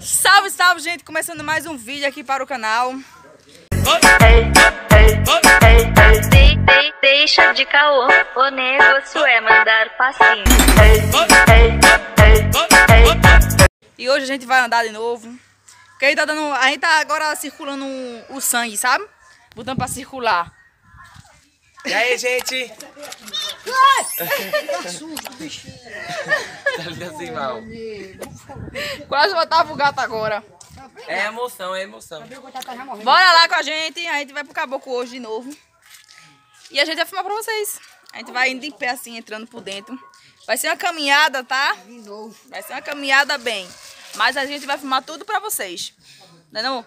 Salve, salve, gente! Começando mais um vídeo aqui para o canal. De- de- deixa de caô, o negócio é mandar passinho. E hoje a gente vai andar de novo. Porque aí tá dando, a gente tá agora circulando o sangue, sabe? Botando pra circular. E aí, gente? Tá vindo assim, mal. Quase botava o gato agora. É emoção, é emoção. Bora lá com a gente. A gente vai pro caboclo hoje de novo. E a gente vai filmar pra vocês. A gente vai indo em pé assim, entrando por dentro. Vai ser uma caminhada, tá? Vai ser uma caminhada bem. Mas a gente vai filmar tudo pra vocês. Não é não?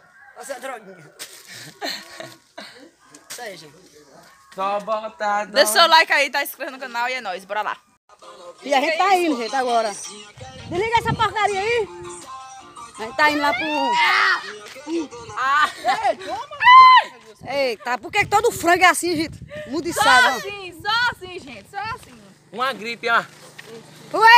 Só botar. Deixa o seu like aí, tá inscrito no canal e é nóis. Bora lá. E a gente tá indo, gente, agora. Desliga essa porcaria aí. A gente tá indo lá pro... Eita, por que todo frango é assim, gente? Mudiçado, ó. assim, só assim, gente. Só assim. Uma gripe, ó.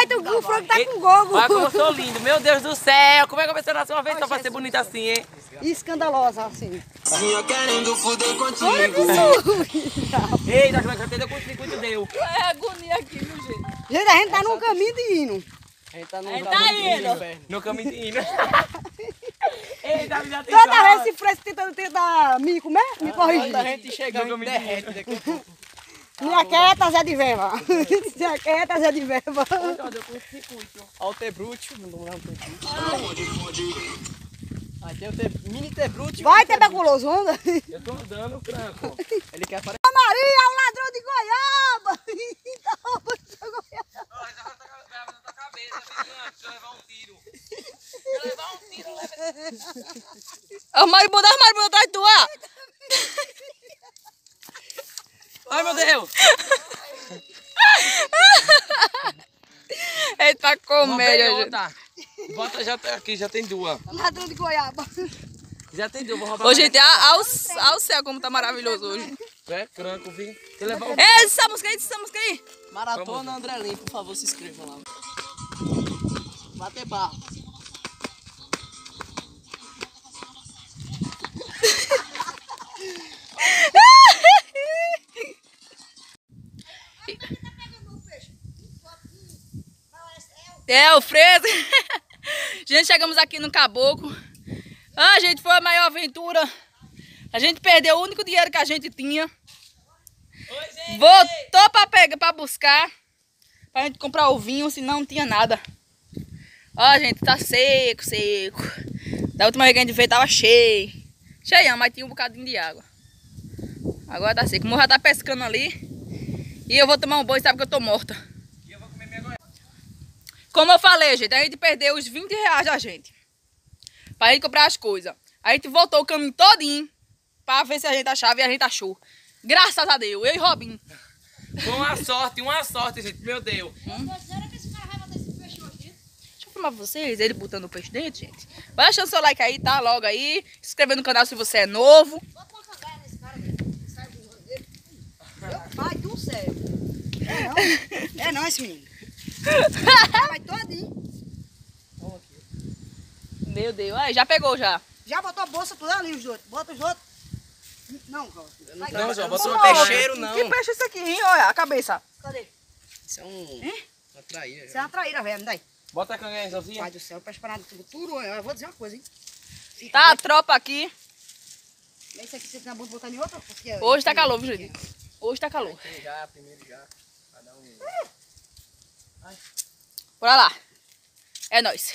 Eita, o frango tá com gogo. Olha como eu sou lindo. Meu Deus do céu. Como é que eu pensei nascer uma vez só pra ser bonita assim, hein? Escandalosa, assim. Vinha querendo fuder contigo. Eita, que vai entendeu quanto circuito deu. É agonia aqui, viu, gente? Gente, a gente tá num caminho de hino. Tá indo. No caminho de indo. Eita, me dá Toda vez esse preço tentando tentar me comer, me corrigir. gente chegando me derrete daqui a pouco. Minha quieta, Zé de Verba. Minha quieta, Zé de Verba. Olha o T-Brute, não T-Brute. Aí tem o T, mini T-Brute. Vai, tuberculoso, anda. Eu tô andando, Franco. Ele quer aparecer. Maria, o ladrão de goiaba. Tá roubando essa goiaba. Ó, maribundo, ó, maribundo atrás de tu, ó. Ai, meu Deus. Ele tá com vez, gente. Bota já tá aqui, já tem duas. Ladrão de goiaba. Já tem duas, vou roubar. Ô, gente, ao, ao céu como tá maravilhoso hoje. É cranco, vi. Você levar o... Ei, essa música aí, essa música aí. Maratona André Lim, por favor, se inscreva lá. Bater barro. É, o Fredo. Gente, chegamos aqui no Caboclo. Ah, gente, foi a maior aventura. A gente perdeu o único dinheiro que a gente tinha. Voltou pra, pegar, pra buscar. Pra gente comprar o vinho, senão não tinha nada. Ó, gente, tá seco, seco. Da última vez que a gente veio tava cheio. Cheião, mas tinha um bocadinho de água. Agora tá seco. O morro já tá pescando ali. E eu vou tomar um banho, sabe que eu tô morta. Como eu falei, gente, a gente perdeu os 20 reais da gente. Pra gente comprar as coisas. A gente voltou o caminho todinho pra ver se a gente achava e a gente achou. Graças a Deus, eu e Robin. Foi uma sorte, uma sorte, gente. Meu Deus. Deixa eu filmar pra vocês, ele botando o peixe dentro, gente. Vai deixando seu like aí, tá? Logo aí. Se inscreve no canal se você é novo. Pai do céu. É não. É não esse menino. Vai todinho. Meu Deus, aí já pegou já. Já botou a bolsa tudo ali, os outros. Bota os outros. Não, Cláudio. Vai, Não, João, bota um Ô, peixeiro, não. Que peixe é esse aqui, hein? Olha a cabeça. Cadê? Isso é um... Uma traíra. Você é uma traíra, velho. Me dá aí. Bota a canguinha, Josinha. Pai do céu, peixe parado tudo. Tudo, eu vou dizer uma coisa, hein. Fica, Tá a tropa aqui. Esse aqui você tem a boca botar em outra? Porque Hoje tá calor, viu, gente? Hoje tá calor. Já, primeiro já. Vai dar um... Bora lá. É nóis.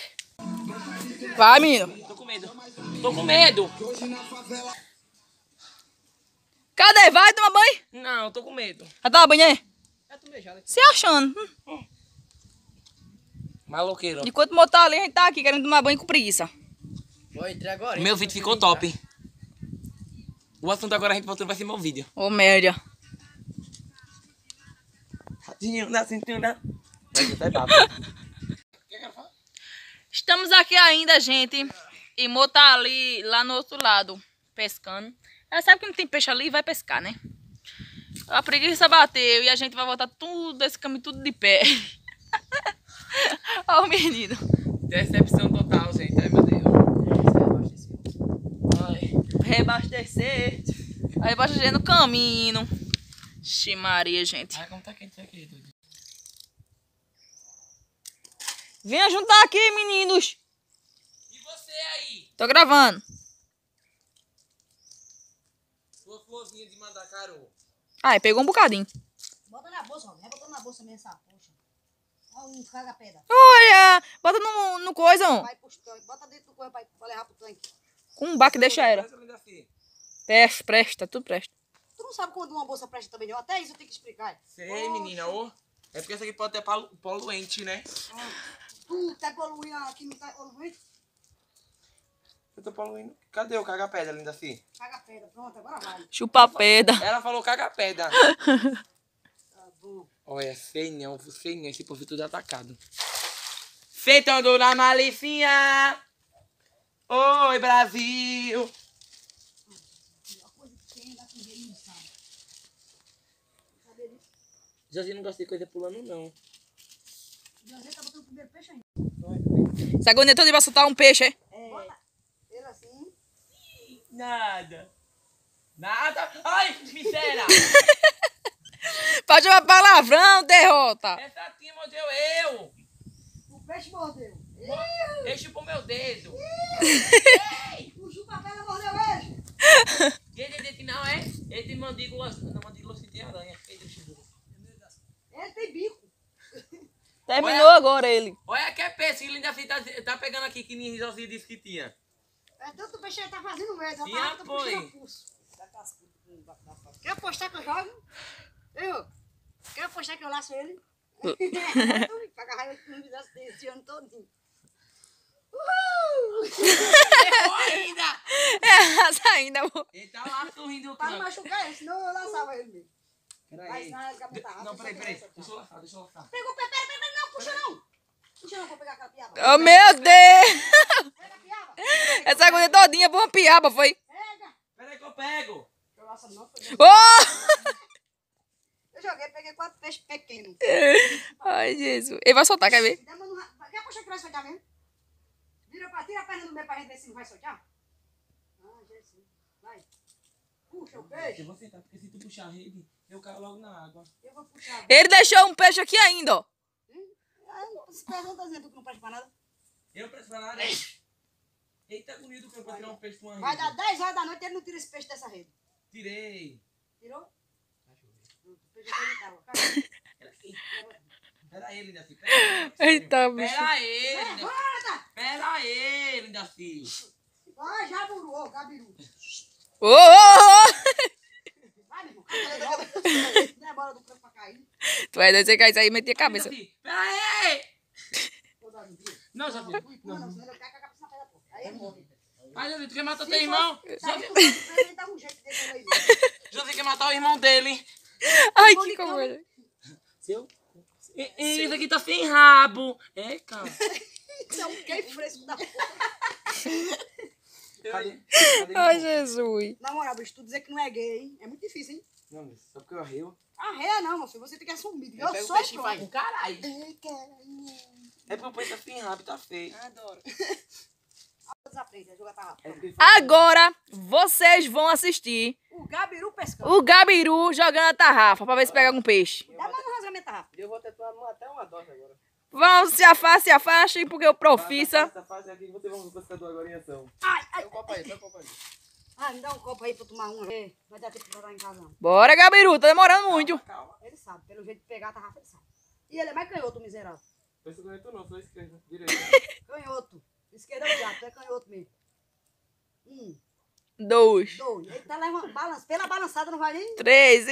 Vai, menino. Tô com medo. Tô com medo. Cadê? Vai tomar banho? Não, tô com medo. Já toma banho aí? É aqui. Se achando. Hum. Maloqueiro. Enquanto o motor tá ali, a gente tá aqui querendo tomar banho com preguiça. Vou entrar agora. Meu vídeo ficou top. O assunto agora a gente voltando vai ser meu vídeo. Ô, merda. Ratinho na cintura. Papo. Estamos aqui ainda, gente. E Mo tá ali, lá no outro lado, pescando. Ela sabe que não tem peixe ali, vai pescar, né? A preguiça bateu e a gente vai voltar tudo esse caminho tudo de pé. Ó o menino. Decepção total, gente. Ai, meu Deus. reabastecer. Aí abastecer no caminho. Xi Maria, gente. Ai, como tá quente isso aqui, Venha juntar aqui, meninos. E você aí? Tô gravando. Sua florzinha de mandacaru. Ai, pegou um bocadinho. Bota na bolsa, Robin. Vai botando na bolsa mesmo essa poxa. Olha um caga-pedra. Olha, bota no, no coisa, ó. Vai pros tanques. Bota dentro do corpo pra, pra levar pro tanque. Com um baque deixa era. Presta, presta, tudo presta. Tu não sabe quando uma bolsa presta também, não? Até isso eu tenho que explicar. Sei, menina, ô. É porque essa aqui pode ter polu- poluente, né? Tu tá poluindo aqui, não tá poluindo? Eu tô poluindo. Cadê o caga-pedra, linda assim? Caga-pedra. Pronto, agora vai. Chupa pedra. Ela falou caga-pedra. Tá bom. Olha, sei não, sei não. Esse povo tudo atacado. Feitando na malicinha. Oi, Brasil. A? Josi não gosta de coisa pulando, não. José tá botando o primeiro peixe ainda. Essa soltar um peixe, é? É. Ele assim. Nada. Nada. Ai, miséria. Pode chamar palavrão, derrota. Essa aqui mordeu eu. O peixe mordeu. Deixa pro meu dedo. O chupa-pedra mordeu ele. E ele disse que não é? Ele tem mandíbula. Não, mandíbula sem tem aranha. Eita, Chibu. Ele tem bico. Terminou agora ele. Olha que é peixe que linda assim tá, tá pegando aqui que nem Josi disse que tinha. É tanto peixe que ele tá fazendo mesmo. E Ela tá pulso. Quer apostar que eu jogo? Eu? Quer apostar que eu laço ele? Pra agarrar ele no vidro esse ano todinho. Uhul! Errou ainda! É, ainda, amor. Ele tá lá sorrindo o Pra não machucar ele, senão eu laçava ele mesmo. Vai, Peraí. senão ele gabeta rápido, Não, peraí, só peraí. a Deixa eu laçar, deixa eu laçar. Pegou o pé, pera, pera, pera, não, puxa não. Puxa não, vou pegar aquela piaba. Oh, meu Deus. Pega a piaba. Essa agonia todinha foi uma piaba, foi? Pega. Peraí que eu pego. Eu laço não, foi Oh! Eu joguei, peguei quatro peixes pequenos. Ai, Jesus. Ele vai soltar, quer ver? Quer puxar que vai soltar mesmo? Vira pra, tira a perna do meio pra gente ver se não vai soltar. Ah, Jesus. Vai. Puxa o Eu peixe. vou sentar, porque se tu puxar a rede, eu caio logo na água. Eu vou puxar. Ele deixou um peixe aqui ainda, ó. Ah, não se pergunta dizendo que não presta pra nada. Eu não presto pra nada. Eita, bonito que eu vou tirar um peixe com uma Vai rede. dar 10 horas da noite e ele não tira esse peixe dessa rede. Tirei. Tirou? Tá. Cadê? Pera aí, linda assim. Aí. Eita, bicho. Pera aí, linda. Levanta! Pera aí, linda assim. Vai, jaburu, ô, gabiru. Ô, ô, ô. Não é. Tu vai dizer que isso aí metia a cabeça. Pera aí. Davi. Não. Não, não, cai pô. Aí ele morre. Ai, Josi, tu quer matar teu irmão? Um aí. Josi quer matar o irmão dele. Ai, que coisa. Seu? E- e Isso aqui tá sem rabo. É, cara. Não, quem fresco da porra. Cadê? Cadê Ai, Jesus. Na moral, bicho, tu dizer que não é gay, hein? É muito difícil, hein? Não, só porque eu rio. Arreia não, meu filho. Você tem que assumir. Eu, o sou peixe pronto. faz. Caralho. Ai, caralho. É porque o peixe tá e tá feio. Adoro. É porque Agora, vocês vão assistir O Gabiru pescando. o Gabiru jogando a tarrafa pra ver se pega algum peixe. Dá uma no rasgamento rápido. eu vou tentar até uma dose agora. Vão, se afastem, se afastem, porque o Profissa... Essa fase aqui, pescador agora em ação. Ai, ai. Tem um copo aí, tem um copo aí. Ah, me dá um copo aí pra eu tomar uma. É, Vai dar tempo botar em casa, não. Bora, Gabiru, tá demorando muito. Calma. Ele sabe, pelo jeito de pegar a tarrafa, ele sabe. E ele é mais canhoto, miserável. Esse canhoto não, só esquerda. Direita. Canhoto. Esquerda é o gato, é canhoto mesmo. Um, Dois, dois. Ele tá levando. Balança. Pela balançada não vai nem. três.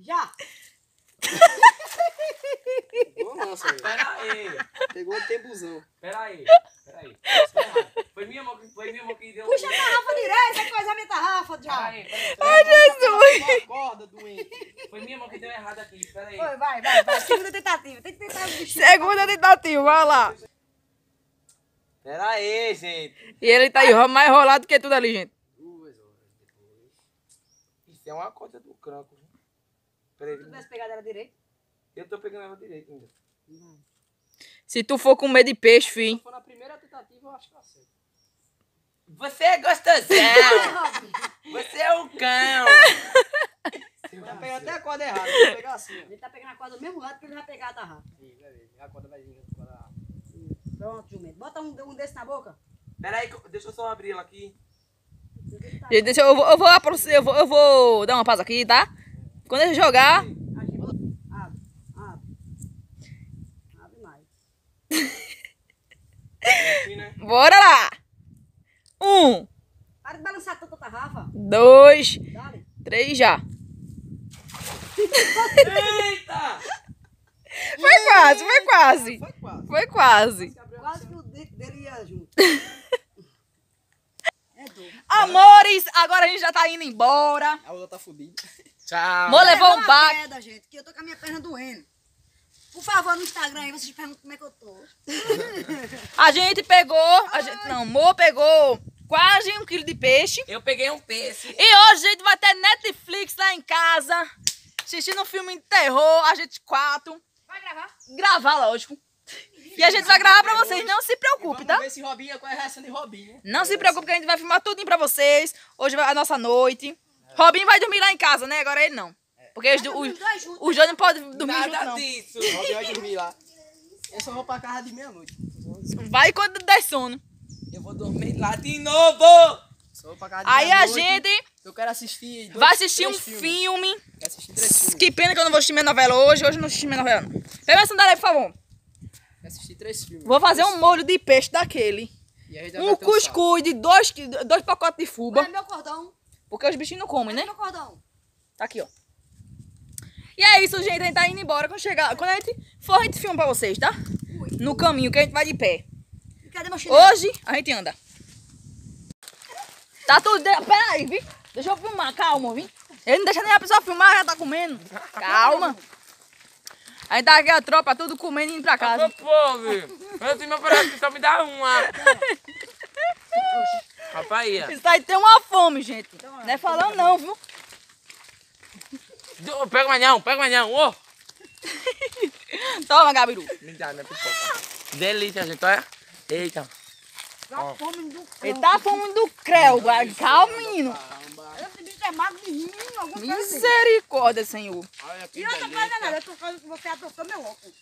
Já. Pera aí. Pegou o tembuzão. Pera aí. Pera aí. Foi minha mão que, foi minha mão que deu... Puxa a tarrafa direita, que vai a minha tarrafa, Pera já. aí, pera aí. Jesus! Acorda, doente. Foi minha mão que deu errado aqui. Pera aí. Foi, vai, vai, vai. Segunda tentativa. Tem que tentar os bichinhos. Segunda tentativa, vai lá. Pera aí, gente. E ele tá enro- mais enrolado que tudo ali, gente. Duas horas depois. Isso é uma coisa do cranco. Viu? Pera Se tu tivesse pegado ela direito. Eu tô pegando ela direito ainda. Se tu for com medo de peixe, Se fi. for na primeira tentativa, eu acho que eu acerto. Você é gostosão. Você é um cão. Tá pegando até a corda errada. Vou pegar assim, ó. Ele tá pegando a corda do mesmo lado que ele vai pegar a tarrafa. Ih, vai ver. A corda vai vir. a corda errada. Pronto, jumento. Bota um, um desse na boca. Pera aí, que eu- deixa eu só abrir ela aqui. Gente, deixa eu, eu vou, eu vou, apro- eu vou, eu vou dar uma pausa aqui, tá? Quando ele jogar, Abre, abre. Abre mais. Bora lá! Um, Para de balançar tanto a tarrafa. dois, Dale. três já. Eita! Foi quase, foi quase. Foi quase. Foi quase. Quase que o dedo dele ia junto. É doido. Amores, agora a gente já tá indo embora. A outra tá fodida. Tchau. Amor levou um uma baque. queda, gente, que eu tô com a minha perna doendo. Por favor, no Instagram aí, vocês perguntam como é que eu tô. A gente pegou, a gente, não, Mo pegou quase um quilo de peixe. Eu peguei um peixe. E hoje a gente vai ter Netflix lá em casa, assistindo um filme de terror, a gente quatro. Vai gravar? Gravar, lógico. E a gente vai gravar pra vocês, não se preocupe, Vamos tá? ver se Robinho, qual é a reação de Robinho. Não se preocupe que a gente vai filmar tudinho pra vocês. Hoje vai a nossa noite. Robinho vai dormir lá em casa, né? Agora ele não. Porque os, dormir os, os dois juntos. os dois não podem dormir Nada junto, não. disso. Robinho vai dormir lá. Eu só vou pra casa de meia-noite. Vai quando der sono. Eu vou dormir lá de novo. Só vou pra casa de Aí a gente Eu quero assistir. dois- vai assistir um filmes. filme. Quero assistir três filmes. Que pena que eu não vou assistir minha novela hoje. Hoje eu não assisti minha novela, não. Pega minha sandália por favor. Quero assistir três filmes. Vou fazer um molho de peixe daquele. E Um cuscuz de dois, dois pacotes de fuba. Vai meu cordão. Porque os bichinhos não comem, né? Meu cordão. Tá aqui, ó. E é isso, gente. A gente tá indo embora. Quando chegar, quando a gente for, a gente filma pra vocês, tá? No caminho, que a gente vai de pé. Meu? Hoje, a gente anda. Tá tudo... De... Pera aí, vi? Deixa eu filmar. Calma, vi? Ele não deixa nem a pessoa filmar, já tá comendo. Calma. A gente tá aqui, a tropa, tudo comendo e indo pra casa. Ô, povo. Eu tenho meu prato, só me dá uma. Rapaz. Isso aí tem uma fome, gente. Não é falando não, viu? Pega o manhão, pega o manhão. Ô. Toma, Gabiru. Me dá minha pipoca. Delícia, gente. Olha. Eita. Tá fome do Ele tá fome do creu. guarda. Calma, menino. Esse bicho é magro de rim, alguma coisa assim. Misericórdia, Senhor. Olha que E outra coisa nada, eu tô falando que você atrocou meu óculos.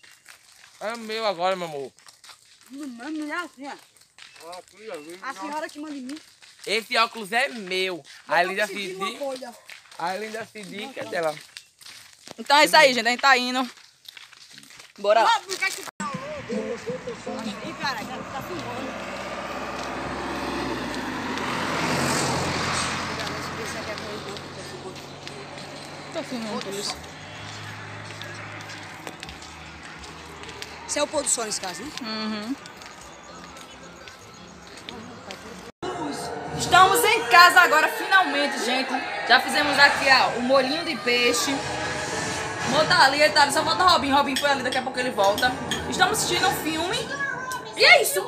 É meu agora, meu amor. Não, não, não é assim, ó. A senhora que manda em mim. Esse óculos é meu. A Linda Cidi. folha. A Linda Cidi, que é dela. Então é isso aí, gente. A gente tá indo. Bora lá. Por que que tá louco? Ih, cara, cara, tá filmando. Tô filmando isso. Esse é o pôr do sol nesse caso, né? Uhum. Estamos em casa agora, finalmente, gente. Já fizemos aqui, ó, o molhinho de peixe. Mo tá ali, ele tá ali, só falta o Robin. Robin foi ali, daqui a pouco ele volta. Estamos assistindo um filme. E é isso.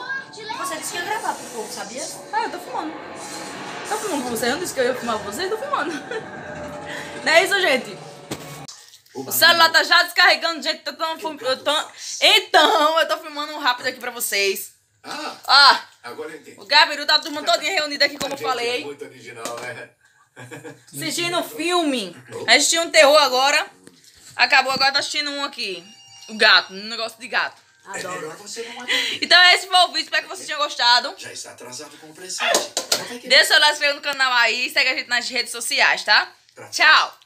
Você disse que ia gravar pro povo, sabia? Ah, eu tô filmando. Tô filmando com vocês. Eu não disse que eu ia filmar com vocês, tô filmando. Não é isso, gente? O celular tá já descarregando, gente. Eu tô, eu tô- Então, eu tô filmando rápido aqui pra vocês. Ah, Ah, agora eu entendi. o Gabiru tá turma todinha reunida aqui, como eu Gente, É falei. muito original, né? Assistindo um filme. Assisti um terror agora. Acabou, agora tá assistindo um aqui. O gato, um negócio de gato. É você não atender. Então esse foi o vídeo, espero que vocês tenham gostado. Já está atrasado com o presente. Deixa seu like, no canal aí e segue a gente nas redes sociais, tá? Tchau!